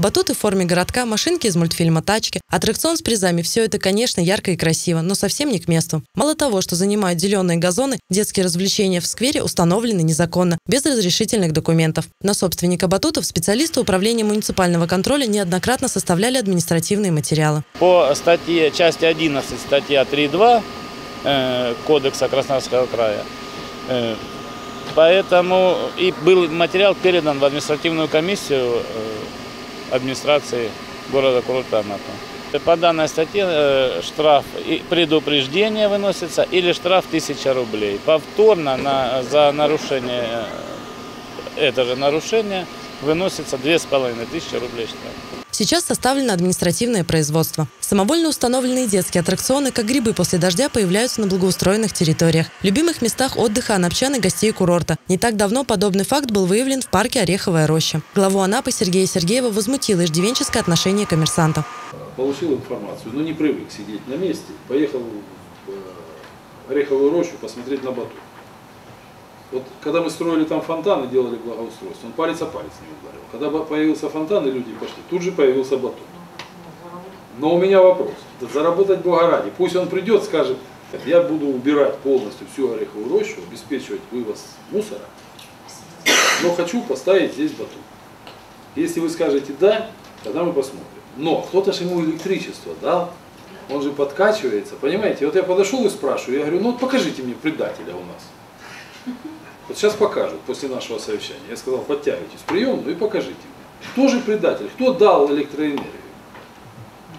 Батуты в форме городка, машинки из мультфильма «Тачки», аттракцион с призами – все это, конечно, ярко и красиво, но совсем не к месту. Мало того, что занимают зеленые газоны, детские развлечения в сквере установлены незаконно, без разрешительных документов. На собственника батутов специалисты управления муниципального контроля неоднократно составляли административные материалы. По статье, части 11, статья 3.2 э, Кодекса Краснодарского края, э, поэтому и был материал передан в административную комиссию э, администрации города курорта. По данной статье э, штраф и предупреждение выносится или штраф 1000 рублей. Повторно на, за нарушение, э, это же нарушение, выносится 2500 рублей штраф. Сейчас составлено административное производство. Самовольно установленные детские аттракционы, как грибы после дождя, появляются на благоустроенных территориях, любимых местах отдыха анапчан и гостей курорта. Не так давно подобный факт был выявлен в парке Ореховая роща. Главу Анапы Сергея Сергеева возмутило иждивенческое отношение коммерсантов. Получил информацию, но не привык сидеть на месте. Поехал в э, Ореховую рощу посмотреть на батут. Вот когда мы строили там фонтаны, делали благоустройство, он палец о палец не ударил. Когда появился фонтан и люди пошли, тут же появился батут. Но у меня вопрос. Заработать Бога ради. Пусть он придет, скажет, я буду убирать полностью всю ореховую рощу, обеспечивать вывоз мусора, но хочу поставить здесь батут. Если вы скажете да, тогда мы посмотрим. Но кто-то же ему электричество дал, он же подкачивается, понимаете? Вот я подошел и спрашиваю, я говорю, ну вот покажите мне предателя у нас. Вот сейчас покажут после нашего совещания. Я сказал, подтягивайтесь в приемную и покажите мне. Кто же предатель? Кто дал электроэнергию?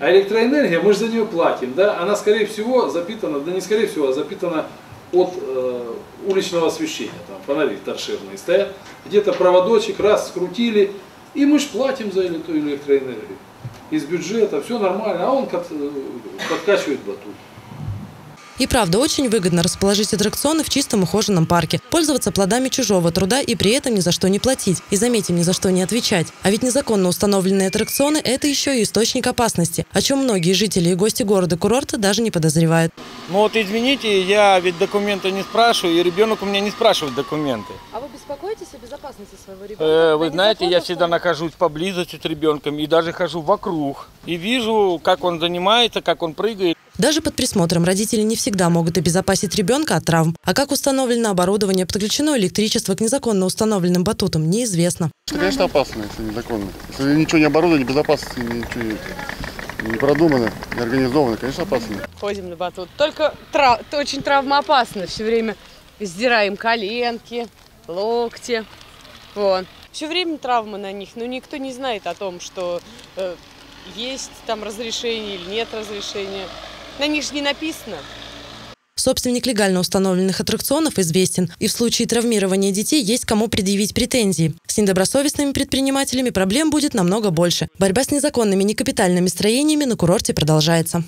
А электроэнергия, мы же за нее платим, да? Она, скорее всего, запитана, да не скорее всего, а запитана от э, уличного освещения. Там фонари торшерные стоят. Где-то проводочек раз скрутили, и мы же платим за эту электроэнергию. Из бюджета, все нормально, а он э, подкачивает батут. И правда, очень выгодно расположить аттракционы в чистом ухоженном парке, пользоваться плодами чужого труда и при этом ни за что не платить. И заметим, ни за что не отвечать. А ведь незаконно установленные аттракционы – это еще и источник опасности, о чем многие жители и гости города-курорта даже не подозревают. Ну вот извините, я ведь документы не спрашиваю, и ребенок у меня не спрашивает документы. А вы беспокоитесь о безопасности своего ребенка? Э, вы знаете, я всегда нахожусь поблизости с ребенком и даже хожу вокруг. И вижу, как он занимается, как он прыгает. Даже под присмотром родители не всегда могут обезопасить ребенка от травм. А как установлено оборудование, подключено электричество к незаконно установленным батутам, неизвестно. Это, конечно, опасно, если незаконно. Если ничего не оборудовано, безопасности ничего не продумано, не организовано, конечно, опасно. Ходим на батут. Только трав... очень травмоопасно. Все время сдираем коленки, локти. Вот. Все время травмы на них, но никто не знает о том, что э, есть там разрешение или нет разрешения. На них же не написано. Собственник легально установленных аттракционов известен, и в случае травмирования детей есть кому предъявить претензии. С недобросовестными предпринимателями проблем будет намного больше. Борьба с незаконными некапитальными строениями на курорте продолжается.